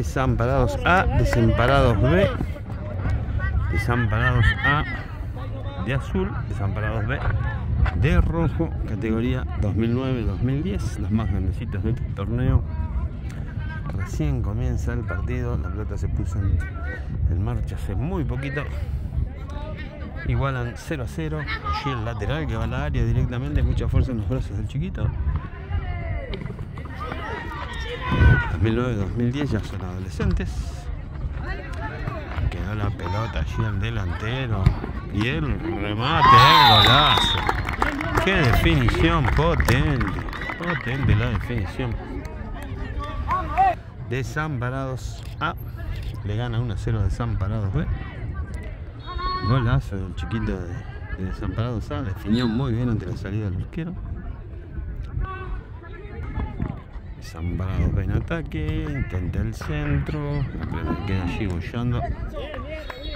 Desamparados A, desamparados B, desamparados A de azul, desamparados B de rojo, categoría 2009-2010, los más grandecitos del torneo. Recién comienza el partido, la pelota se puso en, en marcha hace muy poquito. Igualan 0 a 0. Y el lateral que va al área directamente, mucha fuerza en los brazos del chiquito. 2009-2010 ya son adolescentes. Quedó la pelota allí al delantero. Y el remate, el golazo. Qué definición potente. Potente la definición. Desamparados A. Le gana 1 a 0 Desamparados B. Golazo del chiquito de, de Desamparados A. Definió muy bien ante la salida del arquero. B en ataque. Intenta el centro. La pelota queda allí bollando.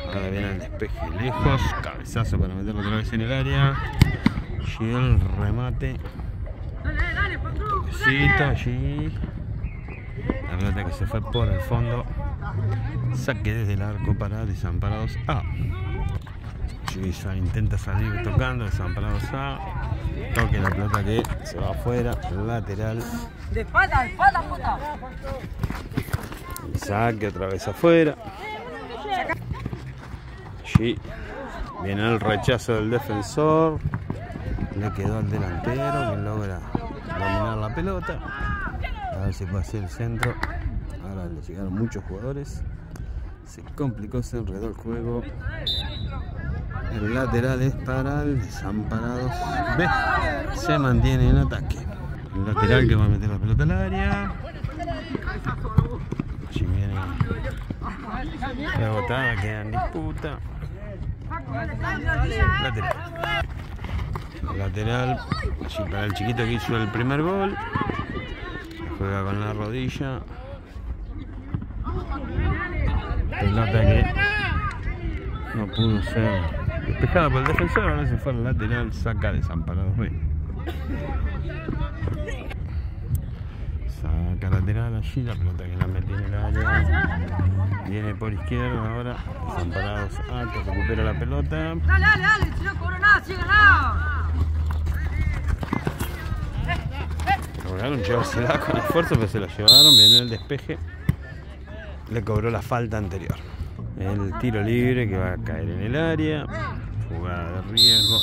Ahora viene el despeje lejos. Cabezazo para meterlo otra vez en el área. Y el remate. Toquecito allí. La pelota que se fue por el fondo. Saque desde el arco para Desamparados A. Chivisa intenta salir tocando, Desamparados A. Toque la pelota que se va afuera, lateral. De espalda, de espalda, puta. Y saque otra vez afuera. Allí viene el rechazo del defensor. Le quedó al delantero que logra dominar la pelota. A ver si puede hacer el centro. Ahora le llegaron muchos jugadores. Se complicó, se enredó el juego. El lateral es para el desamparados. Se mantiene en ataque. El lateral que va a meter la pelota al área. Allí viene la botada, queda en disputa. Lateral. Lateral. Allí para el chiquito que hizo el primer gol. Juega con la rodilla. No pudo ser despejada por el defensor. Ahora se fue al lateral. Saca desamparado. Saca lateral allí. La pelota que la mete en el área. Viene por izquierda ahora. Desamparados A que recupera la pelota. Dale, dale, dale, si no sigue ganado. Lograron llevársela con esfuerzo, pero se la llevaron. Viene el despeje. Le cobró la falta anterior. El tiro libre que va a caer en el área. Jugada de riesgo.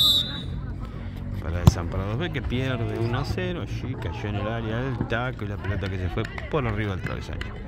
Para Desamparados B que pierde 1 a 0. Allí cayó en el área el taco y la pelota que se fue por arriba del travesaño.